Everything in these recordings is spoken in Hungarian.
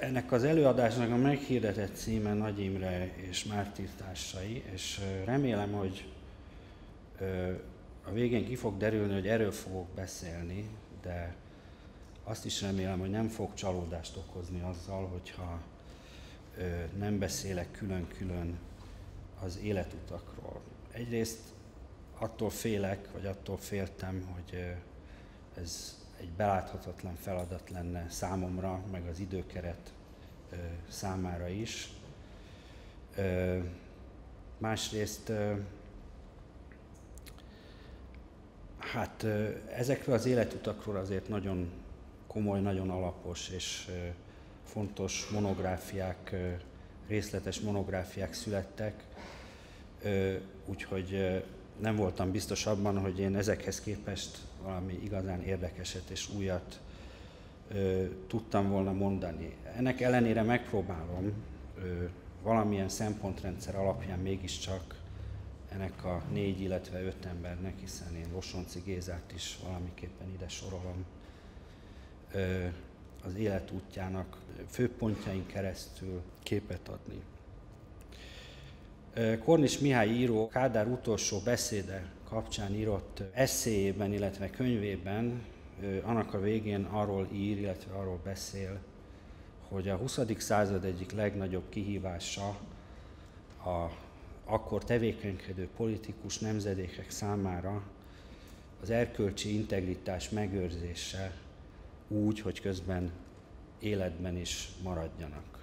ennek az előadásnak a meghirdetett címe Nagy Imre és Mártírtársai, és remélem, hogy a végén ki fog derülni, hogy erről fogok beszélni, de azt is remélem, hogy nem fog csalódást okozni azzal, hogyha nem beszélek külön-külön az életutakról. Egyrészt attól félek, vagy attól féltem, hogy ez egy beláthatatlan feladat lenne számomra, meg az időkeret számára is. Másrészt, hát ezekről az életutakról azért nagyon komoly, nagyon alapos és fontos monográfiák, részletes monográfiák születtek, úgyhogy nem voltam biztos abban, hogy én ezekhez képest valami igazán érdekeset és újat ö, tudtam volna mondani. Ennek ellenére megpróbálom ö, valamilyen szempontrendszer alapján mégiscsak ennek a négy, illetve öt embernek, hiszen én Losonci Gézát is valamiképpen ide sorolom, ö, az életútjának főpontjain keresztül képet adni. Kornis Mihály író Kádár utolsó beszéde kapcsán írott eszéjében, illetve könyvében, annak a végén arról ír, illetve arról beszél, hogy a 20. század egyik legnagyobb kihívása a akkor tevékenykedő politikus nemzedékek számára az erkölcsi integritás megőrzése úgy, hogy közben életben is maradjanak.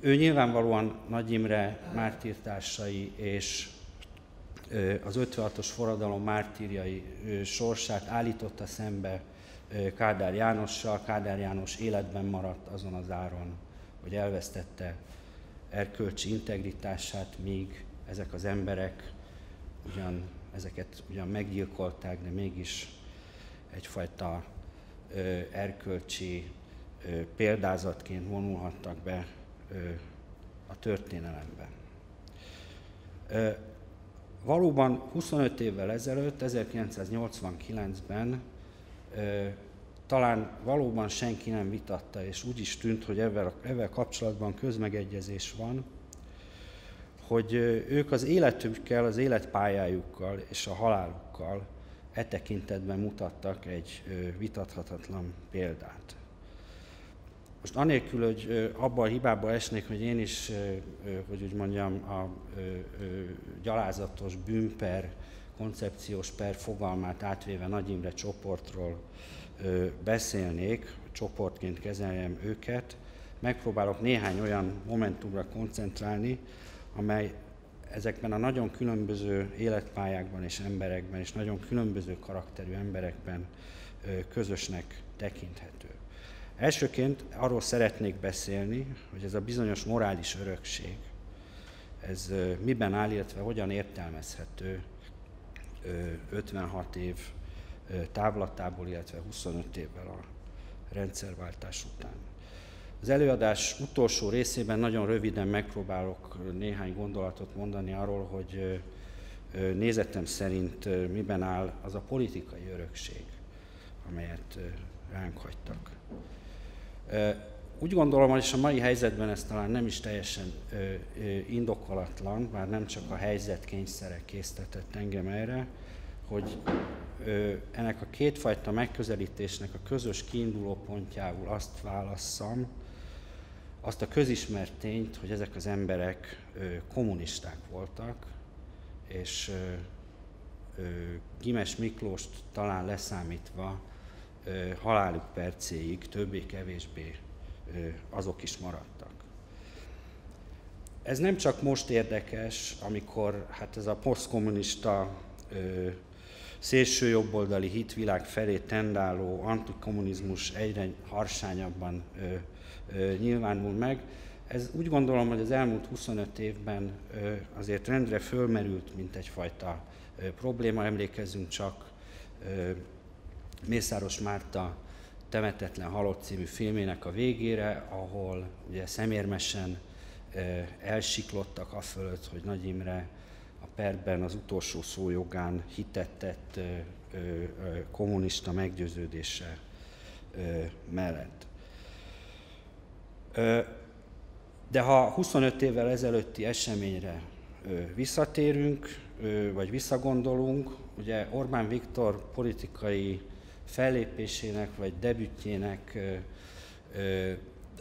Ő nyilvánvalóan Nagy Imre mártírtársai és az 56-os forradalom mártírjai sorsát állította szembe Kádár Jánossal. Kádár János életben maradt azon az áron, hogy elvesztette erkölcsi integritását, míg ezek az emberek ugyan, ezeket ugyan meggyilkolták, de mégis egyfajta erkölcsi példázatként vonulhattak be a történelemben. Valóban 25 évvel ezelőtt, 1989-ben talán valóban senki nem vitatta, és úgy is tűnt, hogy ezzel, ezzel kapcsolatban közmegegyezés van, hogy ők az életükkel, az életpályájukkal és a halálukkal e tekintetben mutattak egy vitathatatlan példát. Most anélkül, hogy abba a hibába esnék, hogy én is, hogy úgy mondjam, a gyalázatos bűnper, koncepciós per fogalmát átvéve Nagy Imre csoportról beszélnék, csoportként kezeljem őket, megpróbálok néhány olyan momentumra koncentrálni, amely ezekben a nagyon különböző életpályákban és emberekben, és nagyon különböző karakterű emberekben közösnek tekinthető. Elsőként arról szeretnék beszélni, hogy ez a bizonyos morális örökség, ez miben áll, illetve hogyan értelmezhető 56 év távlatából, illetve 25 évvel a rendszerváltás után. Az előadás utolsó részében nagyon röviden megpróbálok néhány gondolatot mondani arról, hogy nézetem szerint miben áll az a politikai örökség, amelyet ránk hagytak. Úgy gondolom, hogy a mai helyzetben ez talán nem is teljesen indokolatlan, bár nem csak a helyzet kényszere késztetett engem erre, hogy ennek a kétfajta megközelítésnek a közös kiinduló pontjául azt válasszam, azt a közismert tényt, hogy ezek az emberek kommunisták voltak, és Gimes Miklóst talán leszámítva haláluk percéig többé-kevésbé azok is maradtak. Ez nem csak most érdekes, amikor hát ez a posztkommunista szélsőjobboldali hitvilág felé tendáló antikommunizmus egyre harsányabban ö, ö, nyilvánul meg. Ez úgy gondolom, hogy az elmúlt 25 évben ö, azért rendre fölmerült, mint egyfajta ö, probléma. Emlékezzünk csak ö, Mészáros Márta Temetetlen Halott című filmének a végére, ahol ugye szemérmesen elsiklottak a fölött, hogy Nagy Imre a perben az utolsó szójogán hitettett kommunista meggyőződése mellett. De ha 25 évvel ezelőtti eseményre visszatérünk, vagy visszagondolunk, ugye Orbán Viktor politikai fellépésének vagy debütjének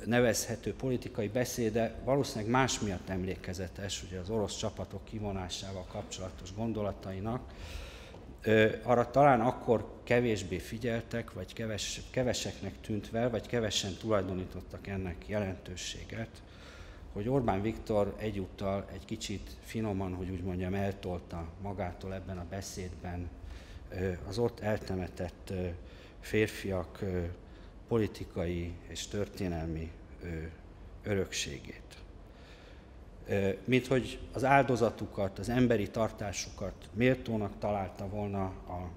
nevezhető politikai beszéde valószínűleg más miatt emlékezetes, ugye az orosz csapatok kivonásával kapcsolatos gondolatainak, arra talán akkor kevésbé figyeltek, vagy keves, keveseknek tűnt fel, vagy kevesen tulajdonítottak ennek jelentőséget, hogy Orbán Viktor egyúttal egy kicsit finoman, hogy úgy mondjam, eltolta magától ebben a beszédben az ott eltemetett férfiak politikai és történelmi örökségét. Mint hogy az áldozatukat, az emberi tartásukat méltónak találta volna a,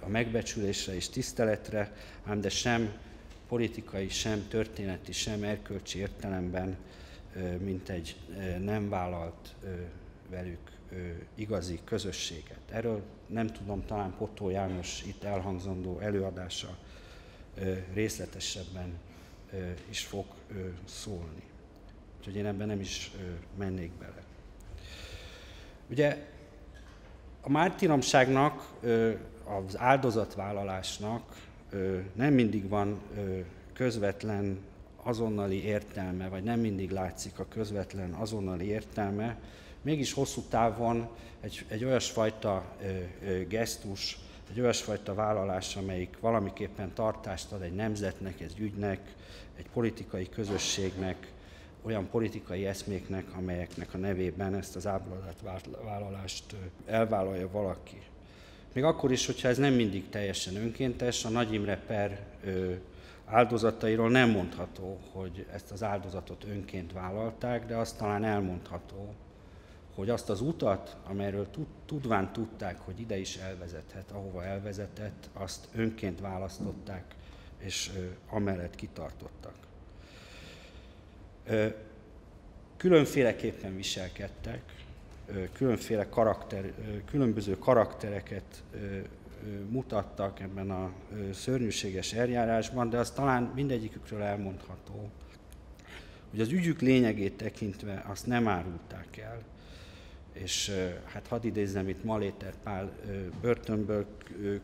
a megbecsülésre és tiszteletre, ám de sem politikai, sem történeti, sem erkölcsi értelemben, mint egy nem vállalt velük igazi közösséget. Erről nem tudom, talán Potó János itt elhangzandó előadása részletesebben is fog szólni. Úgyhogy én ebben nem is mennék bele. Ugye a mártiromságnak, az áldozatvállalásnak nem mindig van közvetlen azonnali értelme, vagy nem mindig látszik a közvetlen azonnali értelme, mégis hosszú távon egy, egy olyasfajta gesztus, egy olyasfajta vállalás, amelyik valamiképpen tartást ad egy nemzetnek, egy ügynek, egy politikai közösségnek, olyan politikai eszméknek, amelyeknek a nevében ezt az vállalást elvállalja valaki. Még akkor is, hogyha ez nem mindig teljesen önkéntes, a Nagy Imre per áldozatairól nem mondható, hogy ezt az áldozatot önként vállalták, de azt talán elmondható, hogy azt az utat, amelyről tudván tudták, hogy ide is elvezethet, ahova elvezetett, azt önként választották, és amellett kitartottak. Különféleképpen viselkedtek, különféle karakter, különböző karaktereket mutattak ebben a szörnyűséges eljárásban, de az talán mindegyikükről elmondható, hogy az ügyük lényegét tekintve azt nem árulták el, és hát hadd idézzem itt Maléter Pál börtönből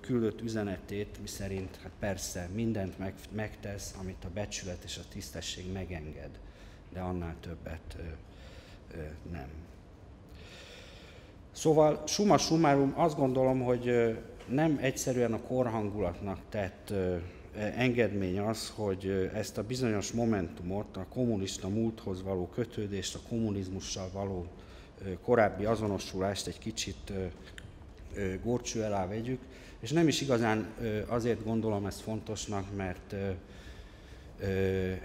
küldött üzenetét, miszerint hát persze mindent meg, megtesz, amit a becsület és a tisztesség megenged, de annál többet nem. Szóval summa summarum azt gondolom, hogy nem egyszerűen a korhangulatnak tett engedmény az, hogy ezt a bizonyos momentumot, a kommunista múlthoz való kötődést, a kommunizmussal való korábbi azonosulást egy kicsit górcső alá vegyük, és nem is igazán azért gondolom ezt fontosnak, mert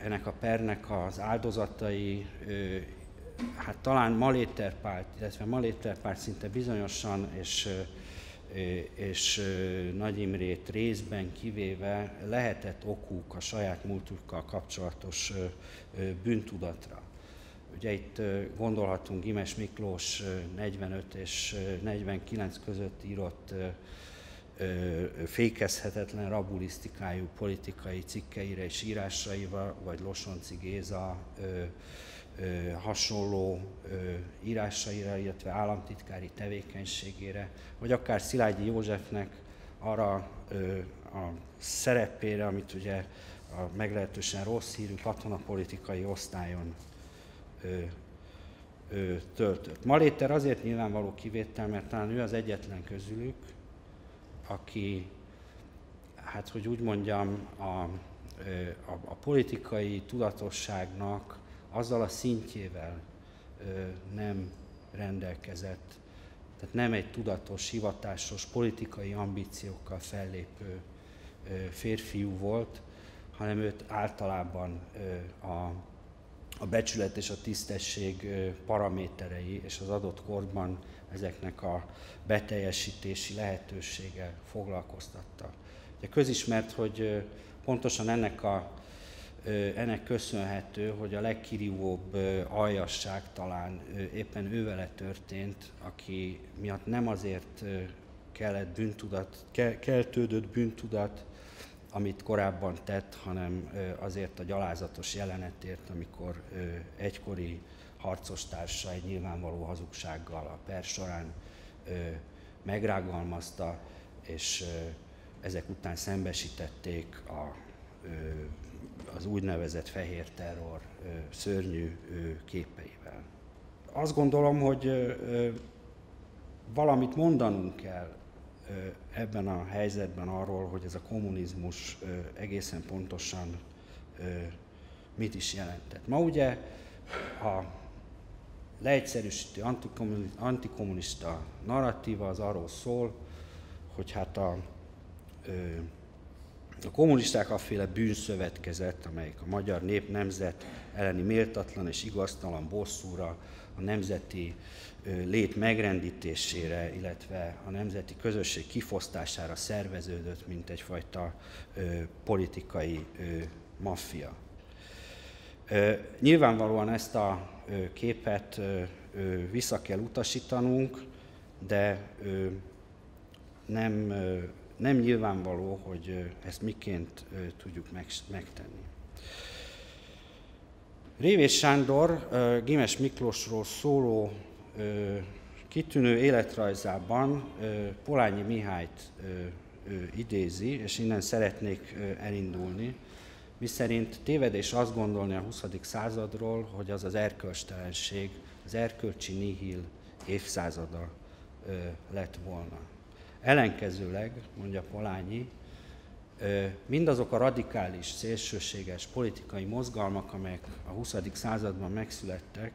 ennek a pernek az áldozatai, hát talán Maléterpárt, illetve Maléterpárt szinte bizonyosan, és, és Nagy Imrét részben kivéve lehetett okuk a saját múltukkal kapcsolatos bűntudatra. Ugye itt gondolhatunk Gimes Miklós 45 és 49 között írott fékezhetetlen rabulisztikájú politikai cikkeire és írásaival, vagy Losonci Géza hasonló írásaira, illetve államtitkári tevékenységére, vagy akár Szilágyi Józsefnek arra a szerepére, amit ugye a meglehetősen rossz hírű katonapolitikai osztályon töltött. Maléter azért nyilvánvaló kivétel, mert talán ő az egyetlen közülük, aki, hát hogy úgy mondjam, a, a, a politikai tudatosságnak azzal a szintjével nem rendelkezett, tehát nem egy tudatos, hivatásos, politikai ambíciókkal fellépő férfiú volt, hanem őt általában a a becsület és a tisztesség paraméterei és az adott korban ezeknek a beteljesítési lehetősége foglalkoztatta. Ugye közismert, hogy pontosan ennek, a, ennek köszönhető, hogy a legkirívóbb aljasság talán éppen ővele történt, aki miatt nem azért kellett bűntudat, keltődött bűntudat, amit korábban tett, hanem azért a gyalázatos jelenetért, amikor egykori harcostársa egy nyilvánvaló hazugsággal a per során megrágalmazta, és ezek után szembesítették a, az úgynevezett fehér terror szörnyű képeivel. Azt gondolom, hogy valamit mondanunk kell ebben a helyzetben arról, hogy ez a kommunizmus egészen pontosan mit is jelentett. Ma ugye a leegyszerűsítő antikommunista narratíva az arról szól, hogy hát a, a kommunisták afféle bűnszövetkezet, amelyik a magyar nép nemzet elleni méltatlan és igaztalan bosszúra, a nemzeti lét megrendítésére, illetve a nemzeti közösség kifosztására szerveződött, mint egyfajta politikai maffia. Nyilvánvalóan ezt a képet vissza kell utasítanunk, de nem, nem nyilvánvaló, hogy ezt miként tudjuk megtenni. Révés Sándor Gimes Miklósról szóló kitűnő életrajzában Polányi Mihályt idézi, és innen szeretnék elindulni, miszerint tévedés azt gondolni a 20. századról, hogy az az erkölcstelenség, az erkölcsi nihil évszázada lett volna. Ellenkezőleg, mondja Polányi, mindazok a radikális, szélsőséges politikai mozgalmak, amelyek a 20. században megszülettek,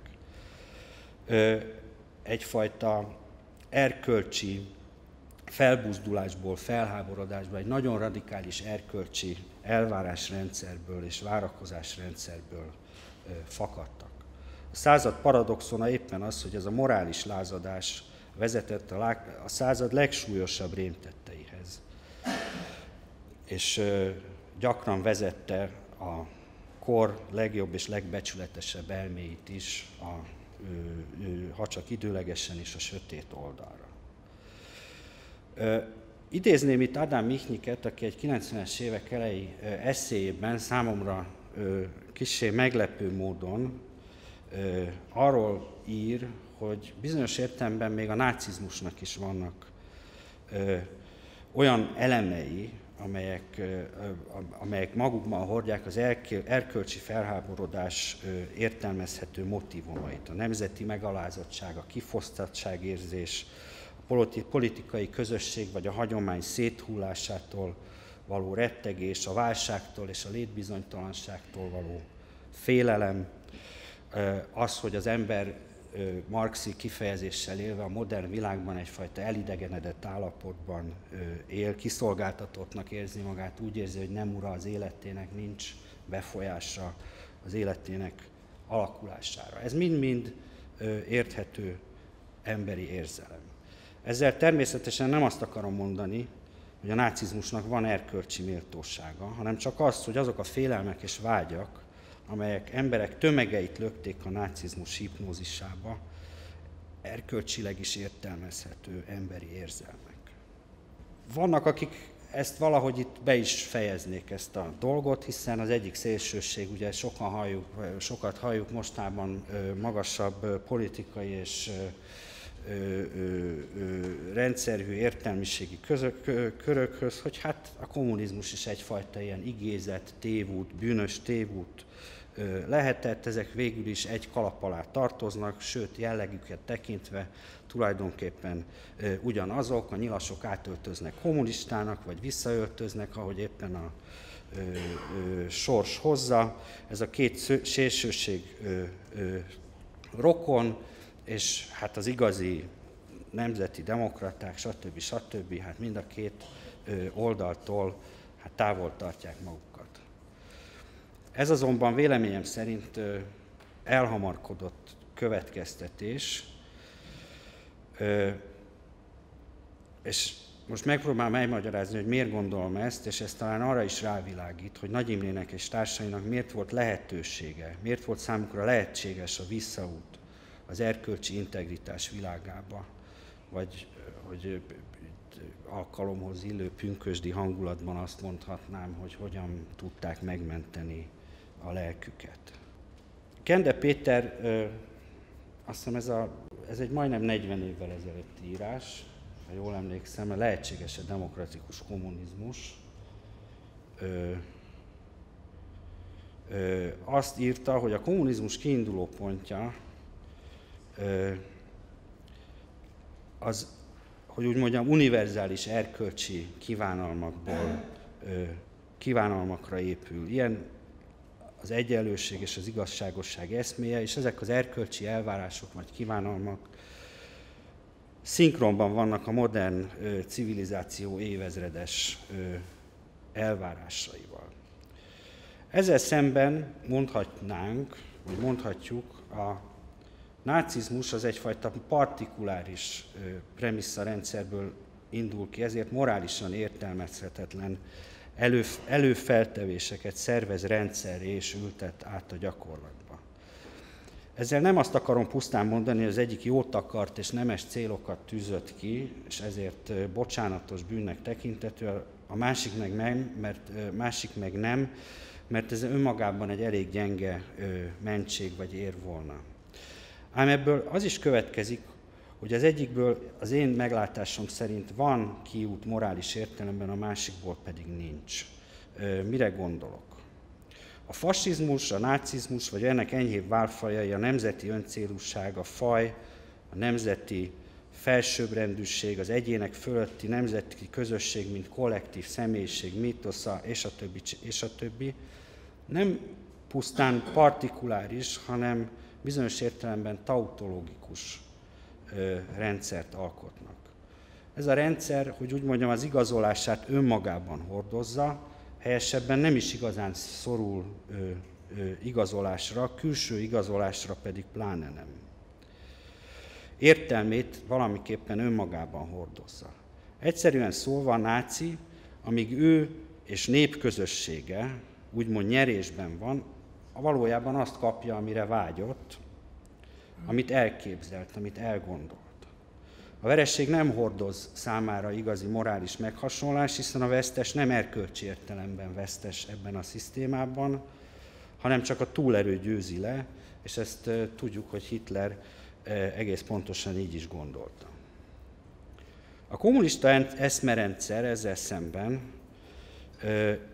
egyfajta erkölcsi felbuzdulásból, felháborodásból, egy nagyon radikális erkölcsi elvárásrendszerből és várakozásrendszerből fakadtak. A század paradoxona éppen az, hogy ez a morális lázadás vezetett a, század legsúlyosabb rémtetteihez. És ö, gyakran vezette a kor legjobb és legbecsületesebb elméit is, a, ö, ö, ha csak időlegesen is a sötét oldalra. Ö, idézném itt Adám Michniket, aki egy 90-es évek elejé eszéjében számomra kicsi meglepő módon arról ír, hogy bizonyos értelemben még a nácizmusnak is vannak olyan elemei, amelyek, amelyek magukban hordják az erkölcsi felháborodás értelmezhető motivumait. A nemzeti megalázottság, a kifosztottságérzés, a politikai közösség vagy a hagyomány széthullásától való rettegés, a válságtól és a létbizonytalanságtól való félelem, az, hogy az ember marxi kifejezéssel élve a modern világban egyfajta elidegenedett állapotban él, kiszolgáltatottnak érzi magát, úgy érzi, hogy nem ura az életének, nincs befolyása az életének alakulására. Ez mind-mind érthető emberi érzelem. Ezzel természetesen nem azt akarom mondani, hogy a nácizmusnak van erkölcsi méltósága, hanem csak azt, hogy azok a félelmek és vágyak, amelyek emberek tömegeit lökték a nácizmus hipnózisába, erkölcsileg is értelmezhető emberi érzelmek. Vannak, akik ezt valahogy itt be is fejeznék ezt a dolgot, hiszen az egyik szélsőség, ugye sokan halljuk, sokat halljuk mostában magasabb politikai és rendszerű értelmiségi közök, körökhöz, hogy hát a kommunizmus is egyfajta ilyen igézet, tévút, bűnös tévút lehetett, ezek végül is egy kalap alá tartoznak, sőt jellegüket tekintve tulajdonképpen ugyanazok, a nyilasok átöltöznek kommunistának, vagy visszaöltöznek, ahogy éppen a sors hozza. Ez a két szélsőség rokon, és hát az igazi nemzeti demokraták, stb. stb. hát mind a két oldaltól hát távol tartják magukat. Ez azonban véleményem szerint elhamarkodott következtetés, és most megpróbálom elmagyarázni, hogy miért gondolom ezt, és ez talán arra is rávilágít, hogy Nagy Imrének és társainak miért volt lehetősége, miért volt számukra lehetséges a visszaút az erkölcsi integritás világába, vagy hogy alkalomhoz illő pünkösdi hangulatban azt mondhatnám, hogy hogyan tudták megmenteni a lelküket. Kende Péter, azt hiszem ez, a, ez egy majdnem 40 évvel ezelőtti írás, ha jól emlékszem, a lehetséges a demokratikus kommunizmus. Ö, ö, azt írta, hogy a kommunizmus kiinduló pontja ö, az, hogy úgy mondjam, univerzális erkölcsi kívánalmakból, ö, kívánalmakra épül. Ilyen az egyenlőség és az igazságosság eszméje, és ezek az erkölcsi elvárások vagy kívánalmak szinkronban vannak a modern ö, civilizáció évezredes ö, elvárásaival. Ezzel szemben mondhatnánk, vagy mondhatjuk, a nácizmus az egyfajta partikuláris premisszarendszerből indul ki, ezért morálisan értelmezhetetlen elő, előfeltevéseket szervez rendszer és ültet át a gyakorlatba. Ezzel nem azt akarom pusztán mondani, hogy az egyik jót akart és nemes célokat tűzött ki, és ezért bocsánatos bűnnek tekintető, a másik meg nem, mert, másik meg nem, mert ez önmagában egy elég gyenge mentség vagy ér volna. Ám ebből az is következik, hogy az egyikből az én meglátásom szerint van kiút morális értelemben, a másikból pedig nincs. Mire gondolok? A fasizmus, a nácizmus, vagy ennek enyhébb válfajai a nemzeti öncélúság, a faj, a nemzeti felsőbbrendűség, az egyének fölötti nemzeti közösség, mint kollektív személyiség, mitosza, és a többi, és a többi, nem pusztán partikuláris, hanem bizonyos értelemben tautológikus rendszert alkotnak. Ez a rendszer, hogy úgy mondjam, az igazolását önmagában hordozza, helyesebben nem is igazán szorul igazolásra, külső igazolásra pedig pláne nem. Értelmét valamiképpen önmagában hordozza. Egyszerűen szólva náci, amíg ő és népközössége úgymond nyerésben van, valójában azt kapja, amire vágyott, amit elképzelt, amit elgondolt. A veresség nem hordoz számára igazi morális meghasonlás, hiszen a vesztes nem erkölcsi értelemben vesztes ebben a szisztémában, hanem csak a túlerő győzi le, és ezt tudjuk, hogy Hitler egész pontosan így is gondolta. A kommunista eszmerendszer ezzel szemben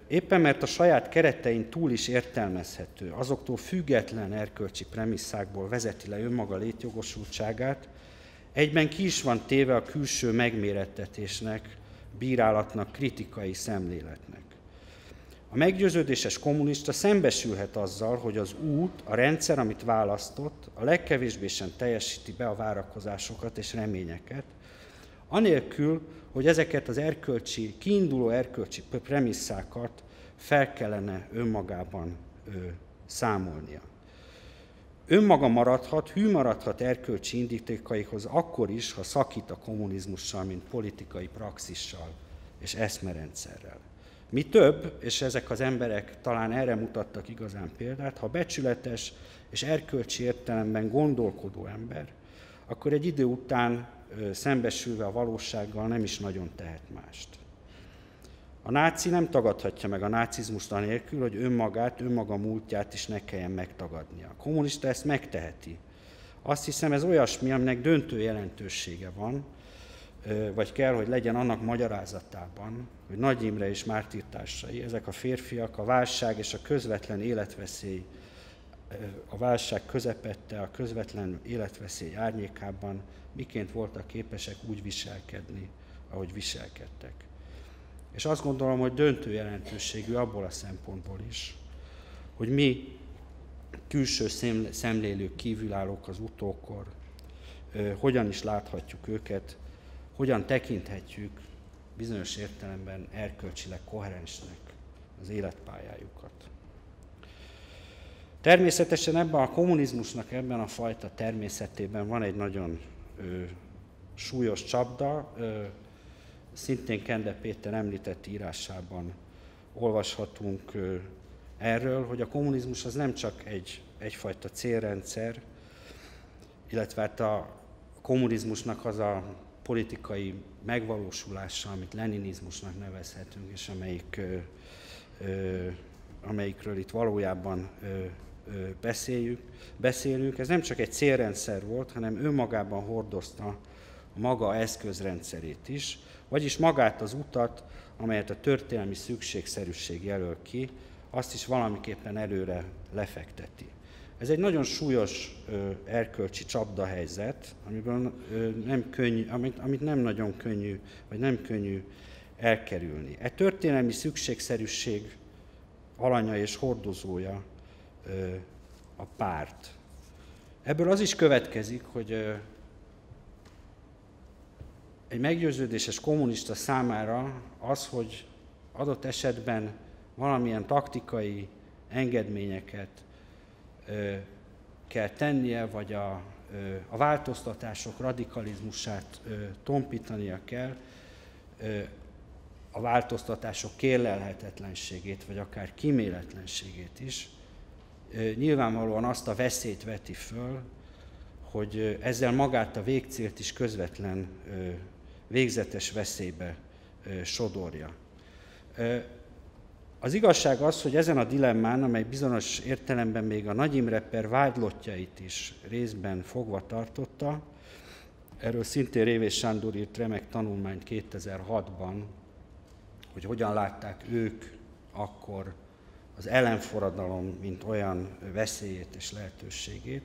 Éppen mert a saját keretein túl is értelmezhető, azoktól független erkölcsi premisszákból vezeti le önmaga létjogosultságát, egyben ki is van téve a külső megmérettetésnek, bírálatnak, kritikai szemléletnek. A meggyőződéses kommunista szembesülhet azzal, hogy az út, a rendszer, amit választott, a legkevésbé sem teljesíti be a várakozásokat és reményeket, anélkül, hogy ezeket az erkölcsi, kiinduló erkölcsi premisszákat fel kellene önmagában ö, számolnia. Önmaga maradhat, hű maradhat erkölcsi indítékaihoz akkor is, ha szakít a kommunizmussal, mint politikai praxissal és eszmerendszerrel. Mi több, és ezek az emberek talán erre mutattak igazán példát, ha becsületes és erkölcsi értelemben gondolkodó ember, akkor egy idő után szembesülve a valósággal nem is nagyon tehet mást. A náci nem tagadhatja meg a nácizmust anélkül, hogy önmagát, önmaga múltját is ne kelljen megtagadnia. A kommunista ezt megteheti. Azt hiszem, ez olyasmi, aminek döntő jelentősége van, vagy kell, hogy legyen annak magyarázatában, hogy Nagy Imre és mártírtársai, ezek a férfiak a válság és a közvetlen életveszély, a válság közepette, a közvetlen életveszély árnyékában miként voltak képesek úgy viselkedni, ahogy viselkedtek. És azt gondolom, hogy döntő jelentőségű abból a szempontból is, hogy mi külső szemlélők, kívülállók az utókor, hogyan is láthatjuk őket, hogyan tekinthetjük bizonyos értelemben erkölcsileg koherensnek az életpályájukat. Természetesen ebben a kommunizmusnak, ebben a fajta természetében van egy nagyon ö, súlyos csapda, ö, szintén Kende Péter említett írásában olvashatunk ö, erről, hogy a kommunizmus az nem csak egy, egyfajta célrendszer, illetve hát a kommunizmusnak az a politikai megvalósulása, amit leninizmusnak nevezhetünk, és amelyik, amelyikről itt valójában beszéljük, beszélünk, ez nem csak egy célrendszer volt, hanem önmagában hordozta a maga eszközrendszerét is, vagyis magát az utat, amelyet a történelmi szükségszerűség jelöl ki, azt is valamiképpen előre lefekteti. Ez egy nagyon súlyos ö, erkölcsi csapdahelyzet, amiből ö, nem könnyű, amit, amit nem nagyon könnyű, vagy nem könnyű elkerülni. E történelmi szükségszerűség alanya és hordozója a párt. Ebből az is következik, hogy egy meggyőződéses kommunista számára az, hogy adott esetben valamilyen taktikai engedményeket kell tennie, vagy a, a változtatások radikalizmusát ö, tompítania kell, a változtatások kérlelhetetlenségét, vagy akár kiméletlenségét is, nyilvánvalóan azt a veszélyt veti föl, hogy ezzel magát a végcélt is közvetlen végzetes veszélybe sodorja. Az igazság az, hogy ezen a dilemmán, amely bizonyos értelemben még a Nagy Imre per vádlottjait is részben fogva tartotta, erről szintén Révés Sándor írt remek tanulmányt 2006-ban, hogy hogyan látták ők akkor az ellenforradalom, mint olyan veszélyét és lehetőségét.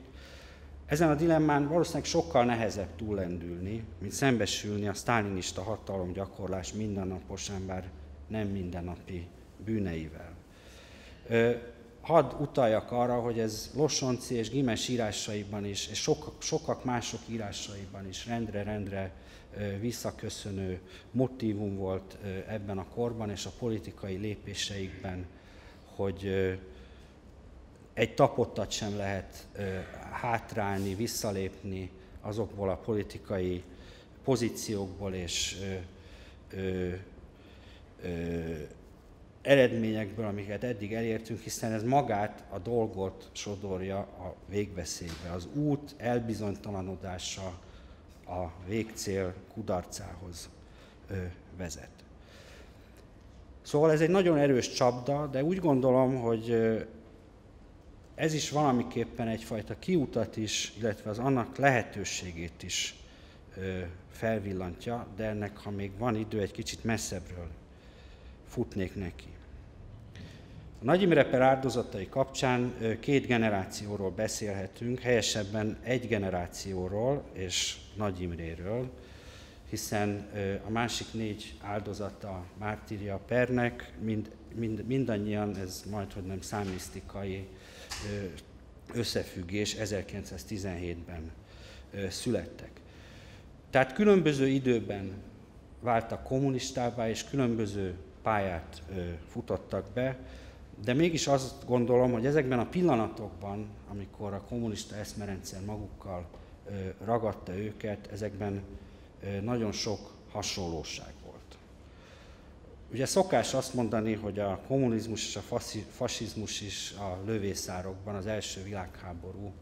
Ezen a dilemmán valószínűleg sokkal nehezebb túllendülni, mint szembesülni a sztálinista hatalomgyakorlás mindennaposan, bár nem mindennapi bűneivel. Hadd utaljak arra, hogy ez Losonci és Gimes írásaiban is, és sok, sokak mások írásaiban is rendre-rendre visszaköszönő motivum volt ebben a korban és a politikai lépéseikben, hogy egy tapottat sem lehet hátrálni, visszalépni azokból a politikai pozíciókból és ö, ö, eredményekből, amiket eddig elértünk, hiszen ez magát a dolgot sodorja a végveszélybe. Az út elbizonytalanodása a végcél kudarcához ö, vezet. Szóval ez egy nagyon erős csapda, de úgy gondolom, hogy ez is valamiképpen egyfajta kiutat is, illetve az annak lehetőségét is felvillantja, de ennek, ha még van idő, egy kicsit messzebbről futnék neki. A Nagy Imre per áldozatai kapcsán két generációról beszélhetünk, helyesebben egy generációról és Nagy Imréről, hiszen a másik négy áldozata mártírja pernek, mind, mind, mindannyian, ez majd, hogy nem számisztikai összefüggés 1917-ben születtek. Tehát különböző időben váltak kommunistává, és különböző pályát futottak be, de mégis azt gondolom, hogy ezekben a pillanatokban, amikor a kommunista eszmerendszer magukkal ragadta őket, ezekben nagyon sok hasonlóság volt. Ugye szokás azt mondani, hogy a kommunizmus és a fasizmus is a lövészárokban, az első világháború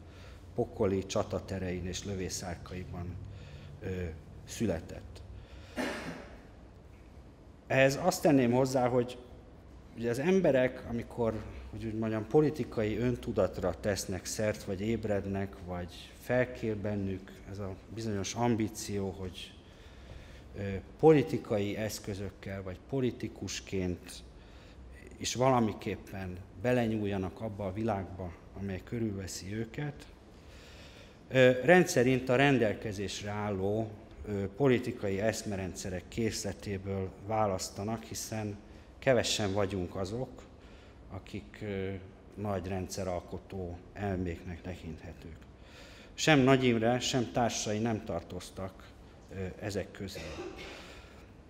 pokoli csataterein és lövészárkaiban született. Ehhez azt tenném hozzá, hogy ugye az emberek, amikor hogy úgy mondjam, politikai öntudatra tesznek szert, vagy ébrednek, vagy felkér bennük ez a bizonyos ambíció, hogy politikai eszközökkel, vagy politikusként is valamiképpen belenyúljanak abba a világba, amely körülveszi őket. Rendszerint a rendelkezésre álló politikai eszmerendszerek készletéből választanak, hiszen kevesen vagyunk azok, akik nagy rendszeralkotó elméknek tekinthetők. Sem Nagy Imre, sem társai nem tartoztak ezek közé.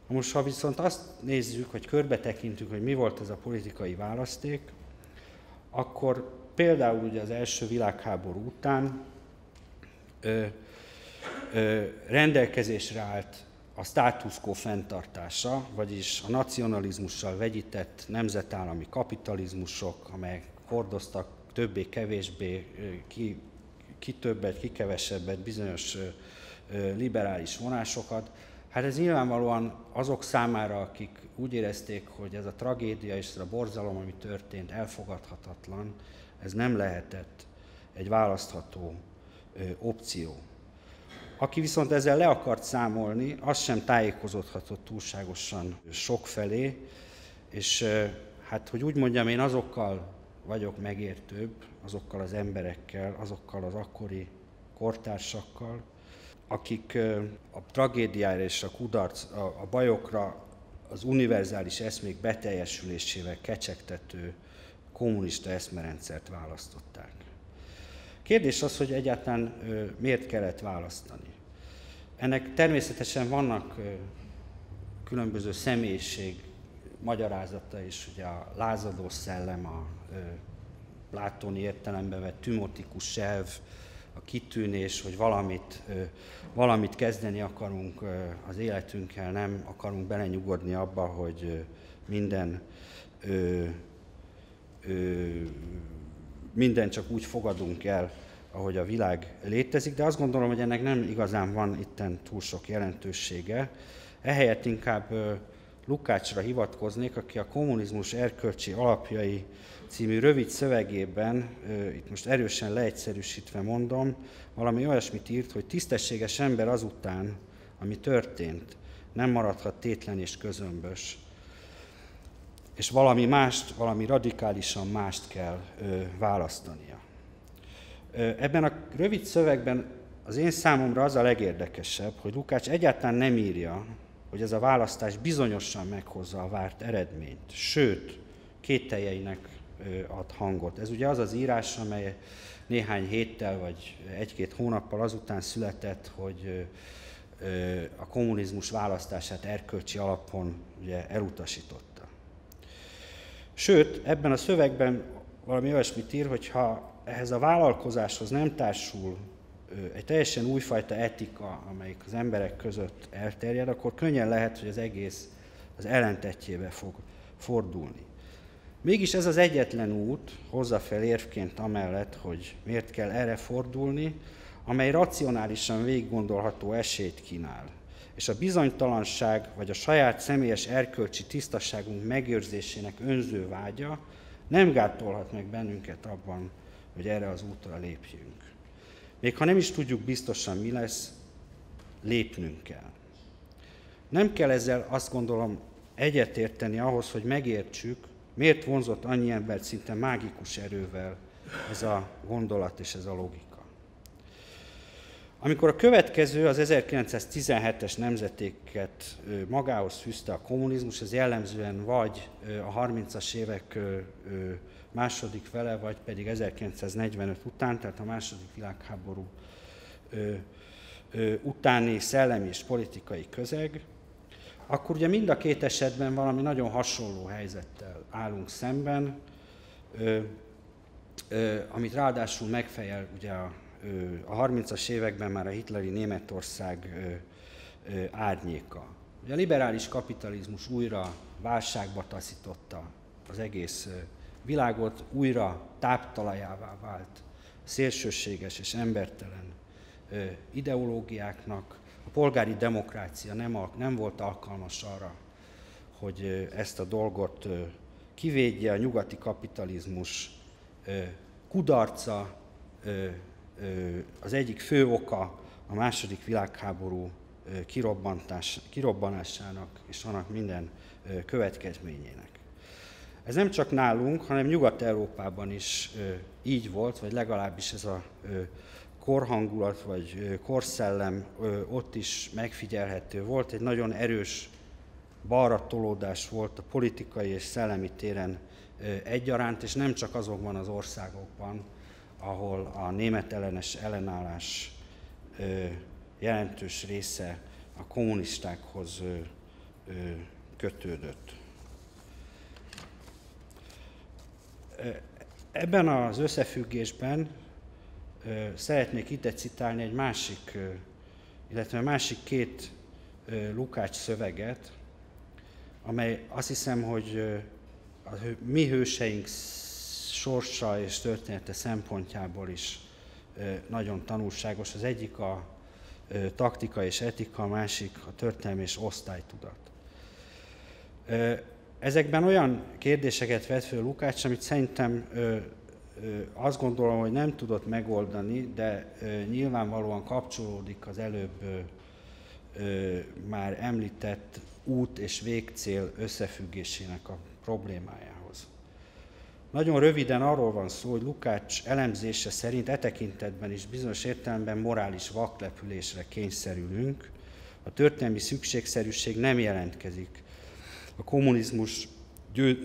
Most, ha viszont azt nézzük, hogy körbe tekintünk, hogy mi volt ez a politikai választék, akkor például ugye az első világháború után ö, ö, rendelkezésre állt a status quo fenntartása, vagyis a nacionalizmussal vegyített nemzetállami kapitalizmusok, amelyek hordoztak többé-kevésbé, ki, ki többet, ki kevesebbet bizonyos liberális vonásokat. Hát ez nyilvánvalóan azok számára, akik úgy érezték, hogy ez a tragédia és ez a borzalom, ami történt, elfogadhatatlan, ez nem lehetett egy választható opció. Aki viszont ezzel le akart számolni, az sem tájékozódhatott túlságosan sokfelé, és hát, hogy úgy mondjam, én azokkal vagyok megértőbb, azokkal az emberekkel, azokkal az akkori kortársakkal, akik a tragédiára és a kudarc, a, a bajokra az univerzális eszmék beteljesülésével kecsegtető kommunista eszmerendszert választották. Kérdés az, hogy egyáltalán miért kellett választani. Ennek természetesen vannak különböző személyiség magyarázata is, ugye a lázadó szellem, a Plátoni értelemben vett tümotikus selv, a kitűnés, hogy valamit, valamit kezdeni akarunk az életünkkel, nem akarunk belenyugodni abba, hogy minden, minden csak úgy fogadunk el, ahogy a világ létezik, de azt gondolom, hogy ennek nem igazán van itten túl sok jelentősége. Ehelyett inkább Lukácsra hivatkoznék, aki a kommunizmus erkölcsi alapjai című rövid szövegében, itt most erősen leegyszerűsítve mondom, valami olyasmit írt, hogy tisztességes ember azután, ami történt, nem maradhat tétlen és közömbös, és valami mást, valami radikálisan mást kell választania. Ebben a rövid szövegben az én számomra az a legérdekesebb, hogy Lukács egyáltalán nem írja, hogy ez a választás bizonyosan meghozza a várt eredményt, sőt, kételjeinek ad hangot. Ez ugye az az írás, amely néhány héttel vagy egy-két hónappal azután született, hogy a kommunizmus választását erkölcsi alapon ugye elutasította. Sőt, ebben a szövegben valami olyasmit ír, hogy ha ehhez a vállalkozáshoz nem társul egy teljesen újfajta etika, amelyik az emberek között elterjed, akkor könnyen lehet, hogy az egész az ellentetjébe fog fordulni. Mégis ez az egyetlen út, hozza fel érvként amellett, hogy miért kell erre fordulni, amely racionálisan végiggondolható esélyt kínál. És a bizonytalanság vagy a saját személyes erkölcsi tisztaságunk megőrzésének önző vágya nem gátolhat meg bennünket abban, hogy erre az útra lépjünk. Még ha nem is tudjuk biztosan, mi lesz, lépnünk kell. Nem kell ezzel azt gondolom egyetérteni ahhoz, hogy megértsük, miért vonzott annyi embert szinte mágikus erővel ez a gondolat és ez a logika. Amikor a következő, az 1917-es nemzetéket magához fűzte a kommunizmus, ez jellemzően vagy a 30-as évek második vele, vagy pedig 1945 után, tehát a második világháború utáni szellemi és politikai közeg, akkor ugye mind a két esetben valami nagyon hasonló helyzettel állunk szemben, amit ráadásul megfejel ugye a, a 30-as években már a hitleri Németország árnyéka. Ugye a liberális kapitalizmus újra válságba taszította az egész világot, újra táptalajává vált szélsőséges és embertelen ideológiáknak, polgári demokrácia nem, nem volt alkalmas arra, hogy ezt a dolgot kivédje, a nyugati kapitalizmus kudarca, az egyik fő oka a második világháború kirobbanásának és annak minden következményének. Ez nem csak nálunk, hanem Nyugat-Európában is így volt, vagy legalábbis ez a korhangulat vagy korszellem ott is megfigyelhető volt. Egy nagyon erős balra tolódás volt a politikai és szellemi téren egyaránt, és nem csak azokban az országokban, ahol a német ellenes ellenállás jelentős része a kommunistákhoz kötődött. Ebben az összefüggésben szeretnék itt citálni egy másik, illetve a másik két Lukács szöveget, amely azt hiszem, hogy a mi hőseink sorsa és története szempontjából is nagyon tanulságos. Az egyik a taktika és etika, a másik a történelmi és osztálytudat. Ezekben olyan kérdéseket vet föl Lukács, amit szerintem azt gondolom, hogy nem tudott megoldani, de nyilvánvalóan kapcsolódik az előbb már említett út és végcél összefüggésének a problémájához. Nagyon röviden arról van szó, hogy Lukács elemzése szerint e tekintetben is bizonyos értelemben morális vaklepülésre kényszerülünk. A történelmi szükségszerűség nem jelentkezik. A kommunizmus,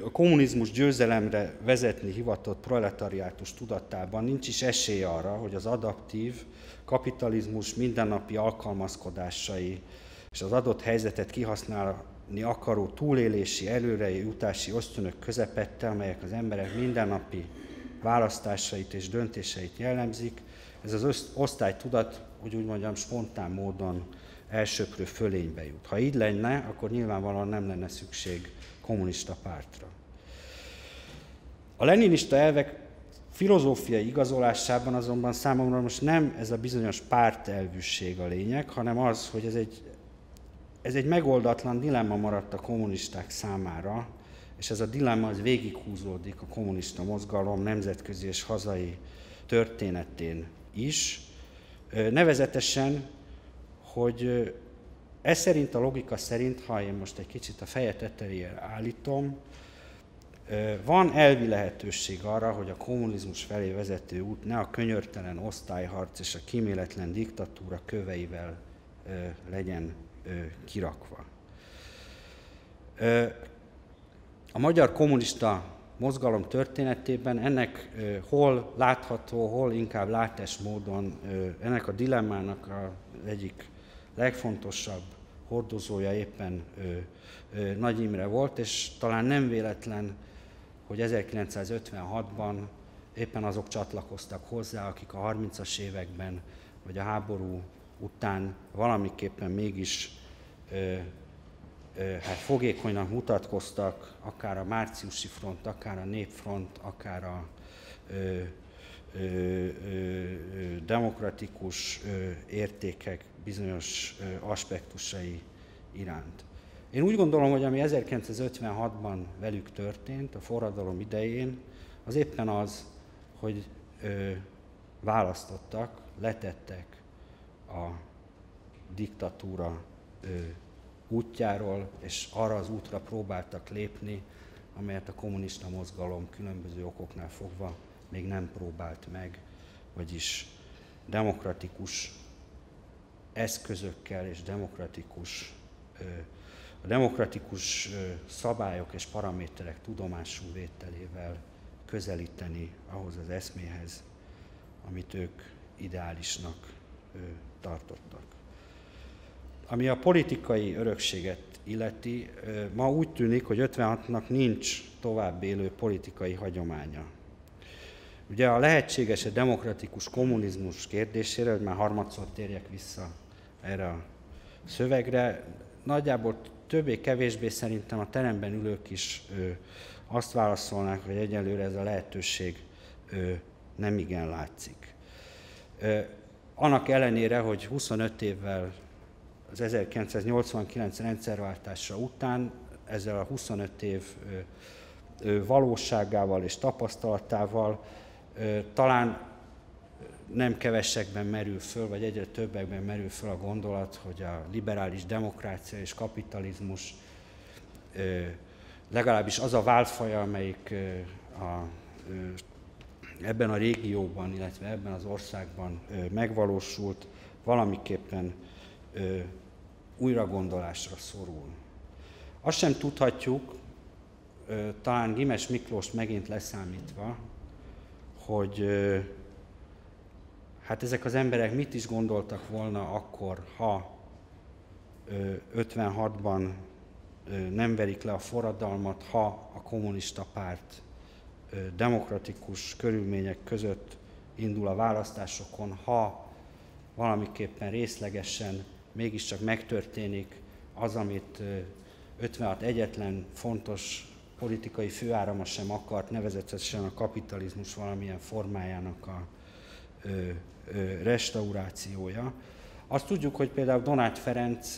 a kommunizmus győzelemre vezetni hivatott proletariátus tudatában nincs is esély arra, hogy az adaptív kapitalizmus mindennapi alkalmazkodásai és az adott helyzetet kihasználni akaró túlélési, előre jutási ösztönök közepette, amelyek az emberek mindennapi választásait és döntéseit jellemzik, ez az osztálytudat, hogy úgy mondjam, spontán módon elsőprő fölénybe jut. Ha így lenne, akkor nyilvánvalóan nem lenne szükség kommunista pártra. A leninista elvek filozófiai igazolásában azonban számomra most nem ez a bizonyos pártelvűség a lényeg, hanem az, hogy ez egy, ez egy megoldatlan dilemma maradt a kommunisták számára, és ez a dilemma az végighúzódik a kommunista mozgalom nemzetközi és hazai történetén is. Nevezetesen, hogy ez szerint a logika szerint, ha én most egy kicsit a feje tetejére állítom, van elvi lehetőség arra, hogy a kommunizmus felé vezető út ne a könyörtelen osztályharc és a kíméletlen diktatúra köveivel legyen kirakva. A magyar kommunista mozgalom történetében ennek hol látható, hol inkább látás módon ennek a dilemmának az egyik legfontosabb hordozója éppen Nagy Imre volt, és talán nem véletlen, hogy 1956-ban éppen azok csatlakoztak hozzá, akik a 30-as években vagy a háború után valamiképpen mégis ö, ö, hát fogékonynak mutatkoztak, akár a márciusi front, akár a népfront, akár a ö, demokratikus értékek bizonyos aspektusai iránt. Én úgy gondolom, hogy ami 1956-ban velük történt, a forradalom idején, az éppen az, hogy választottak, letettek a diktatúra útjáról, és arra az útra próbáltak lépni, amelyet a kommunista mozgalom különböző okoknál fogva még nem próbált meg, vagyis demokratikus eszközökkel és demokratikus a demokratikus szabályok és paraméterek tudomású vételével közelíteni ahhoz az eszméhez, amit ők ideálisnak tartottak. Ami a politikai örökséget illeti, ma úgy tűnik, hogy 56-nak nincs tovább élő politikai hagyománya. Ugye a lehetséges a demokratikus kommunizmus kérdésére, hogy már harmadszor térjek vissza erre a szövegre, nagyjából többé-kevésbé szerintem a teremben ülők is ö, azt válaszolnák, hogy egyelőre ez a lehetőség ö, nem igen látszik. Ö, annak ellenére, hogy 25 évvel az 1989 rendszerváltása után ezzel a 25 év ö, valóságával és tapasztalatával talán nem kevesekben merül föl, vagy egyre többekben merül föl a gondolat, hogy a liberális demokrácia és kapitalizmus legalábbis az a válfaja, amelyik a, ebben a régióban, illetve ebben az országban megvalósult, valamiképpen újra gondolásra szorul. Azt sem tudhatjuk, talán Gimes Miklós megint leszámítva, hogy Hát ezek az emberek mit is gondoltak volna akkor, ha 56-ban nem verik le a forradalmat, ha a kommunista párt demokratikus körülmények között indul a választásokon, ha valamiképpen részlegesen mégiscsak megtörténik az, amit 56 egyetlen fontos politikai főárama sem akart, nevezetesen a kapitalizmus valamilyen formájának a restaurációja, Azt tudjuk, hogy például Donát Ferenc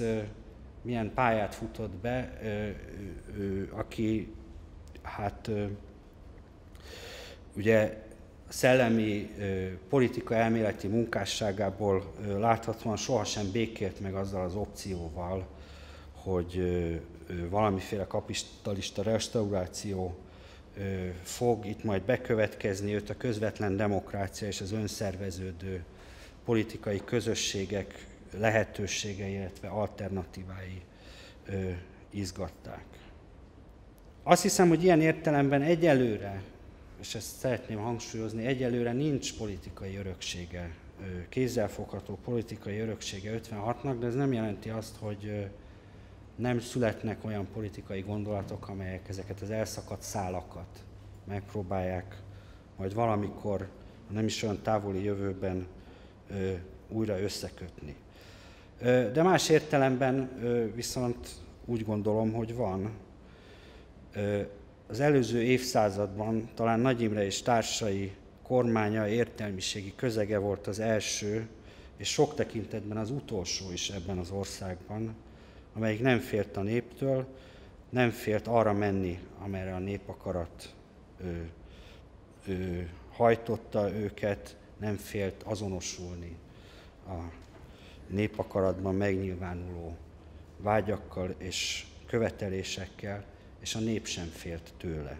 milyen pályát futott be, aki hát ugye szellemi politika elméleti munkásságából láthatóan sohasem békélt meg azzal az opcióval, hogy valamiféle kapitalista restauráció fog itt majd bekövetkezni, őt a közvetlen demokrácia és az önszerveződő politikai közösségek lehetőségei, illetve alternatívái izgatták. Azt hiszem, hogy ilyen értelemben egyelőre, és ezt szeretném hangsúlyozni, egyelőre nincs politikai öröksége, kézzelfogható politikai öröksége 56-nak, de ez nem jelenti azt, hogy nem születnek olyan politikai gondolatok, amelyek ezeket az elszakadt szálakat megpróbálják majd valamikor, nem is olyan távoli jövőben újra összekötni. De más értelemben viszont úgy gondolom, hogy van. Az előző évszázadban talán Nagy Imre és társai kormánya, értelmiségi közege volt az első, és sok tekintetben az utolsó is ebben az országban, amelyik nem félt a néptől, nem félt arra menni, amerre a népakarat ő, ő, hajtotta őket, nem félt azonosulni a népakaratban megnyilvánuló vágyakkal és követelésekkel, és a nép sem félt tőle.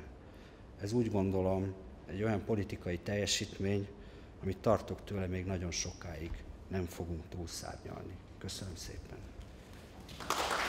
Ez úgy gondolom egy olyan politikai teljesítmény, amit tartok tőle még nagyon sokáig nem fogunk túlszárnyalni. Köszönöm szépen! Thank you.